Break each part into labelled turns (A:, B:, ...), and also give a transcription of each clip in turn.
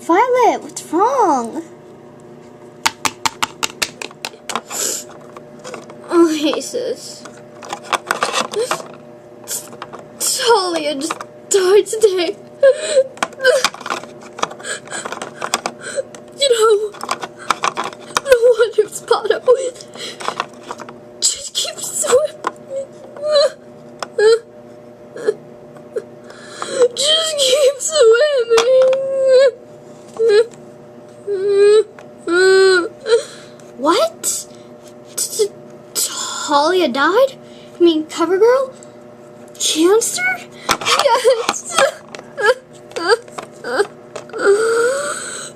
A: Violet, what's wrong? Oh, Jesus. Talia just died today. Talia died? I mean, CoverGirl? Cancer? Yes!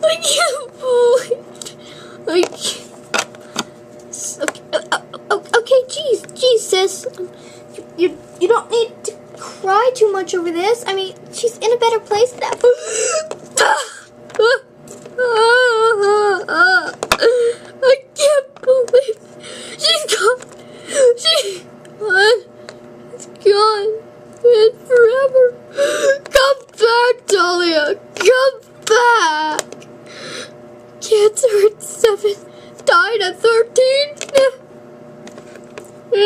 A: I can't believe I can't. Okay, uh, uh, uh, okay, sis. You, you, you don't need to cry too much over this. I mean, she's in a better place now. I can't believe she's gone. She's gone. Gone. It's forever. Come back, Talia. Come back. Cancer at seven. Died at thirteen.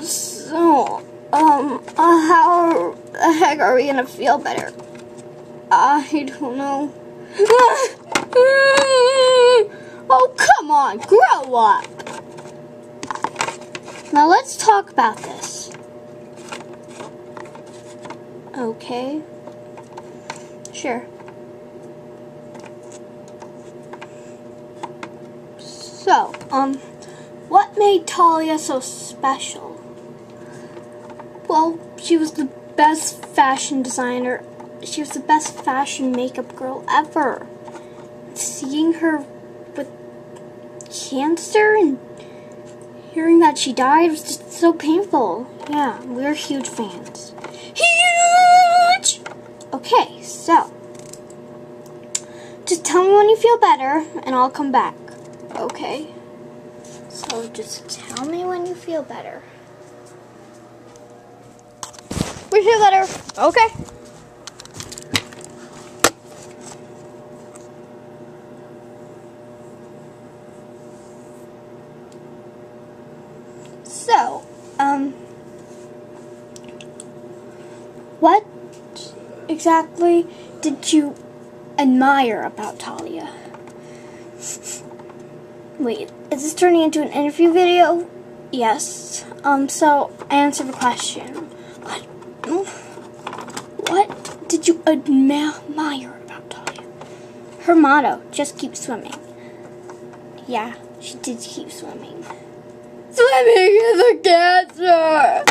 A: So, um, uh, how the heck are we gonna feel better? I don't know. oh, come on, grow up. Now let's talk about this. Okay. Sure. So, um, what made Talia so special? Well, she was the best fashion designer. She was the best fashion makeup girl ever. Seeing her with cancer and hearing that she died was just so painful. Yeah, we're huge fans. Huge! Okay, so. Just tell me when you feel better and I'll come back. Okay? So just tell me when you feel better. We feel better. Okay. So, um, what exactly did you admire about Talia? Wait, is this turning into an interview video? Yes. Um, so I answer the question. Did you admire about Talia? Her motto, just keep swimming. Yeah, she did keep swimming. Swimming is a cancer!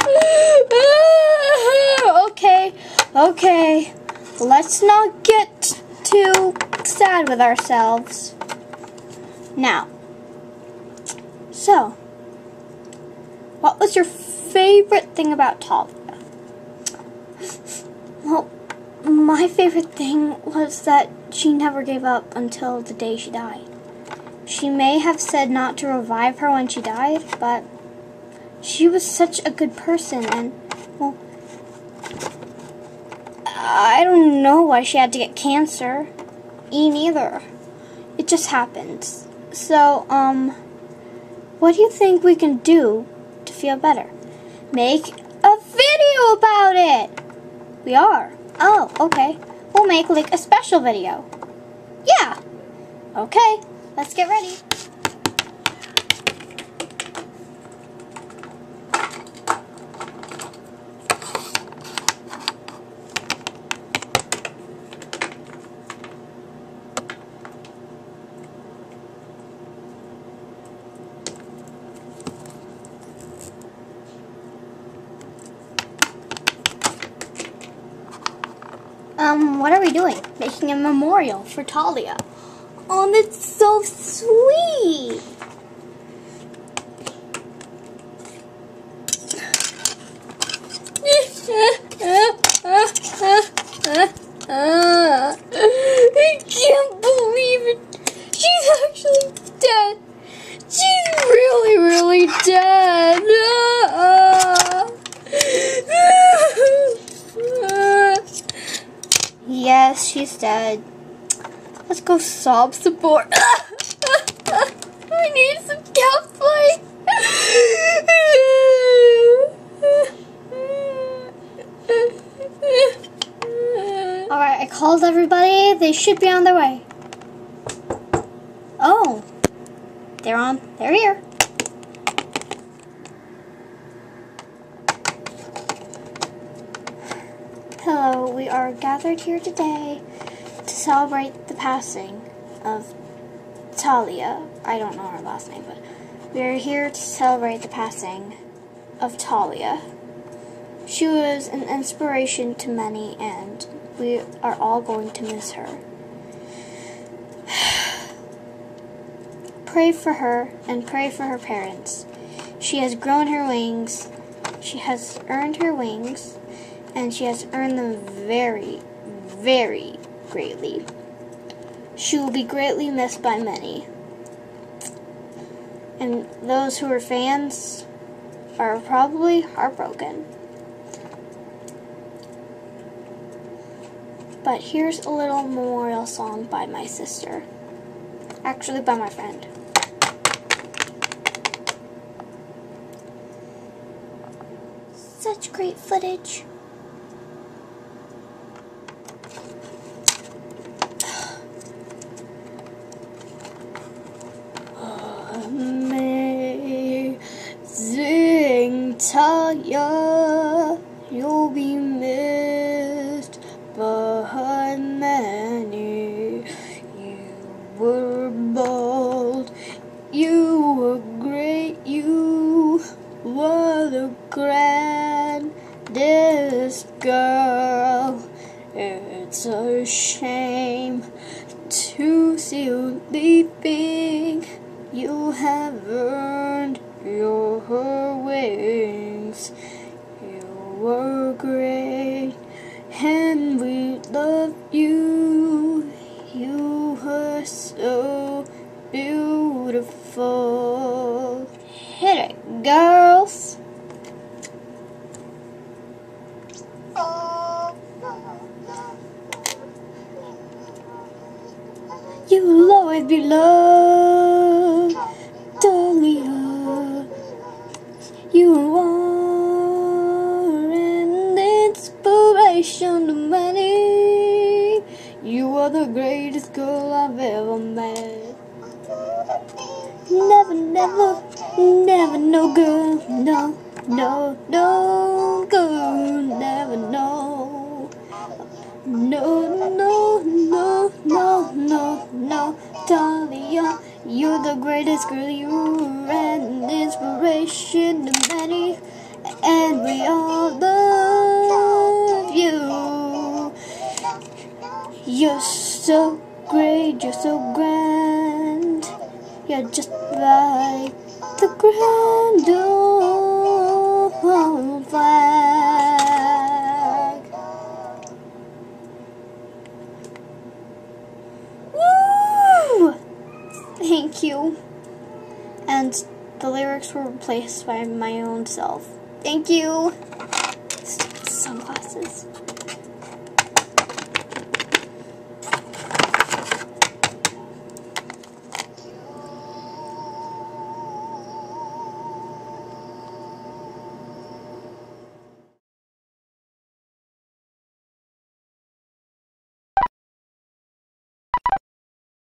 A: okay, okay. Let's not get too sad with ourselves. Now, so, what was your favorite thing about Talia? Well, my favorite thing was that she never gave up until the day she died. She may have said not to revive her when she died, but she was such a good person, and, well, I don't know why she had to get cancer. E neither. It just happens. So, um, what do you think we can do to feel better? Make a video about it! We are. Oh, okay. We'll make like a special video. Yeah. Okay, let's get ready. Um, what are we doing? Making a memorial for Talia. Oh, that's so sweet. I can't believe it. She's actually dead. She's really, really dead. She's dead. Let's go sob support. I need some counseling. Alright, I called everybody. They should be on their way. Oh. They're on. They're here. Hello, we are gathered here today to celebrate the passing of Talia. I don't know her last name, but we are here to celebrate the passing of Talia. She was an inspiration to many, and we are all going to miss her. pray for her and pray for her parents. She has grown her wings. She has earned her wings, and she has earned them very, very greatly. She will be greatly missed by many. And those who are fans are probably heartbroken. But here's a little memorial song by my sister. Actually, by my friend. Such great footage. Amazing you'll be missed by many. You were bold, you were great, you were the grandest girl. It's a shame to see you leaving. You have earned your wings. You were great, and we love you. You were so beautiful. Hit it, girls. You will always be loved, Never, never, no girl, no, no, no girl, never, no. No, no, no, no, no, no, Talia, you're the greatest girl. You're an inspiration to many, and we all love you. You're so great, you're so grand. You're just like the grand old flag. Woo! Thank you. And the lyrics were replaced by my own self. Thank you. Sunglasses.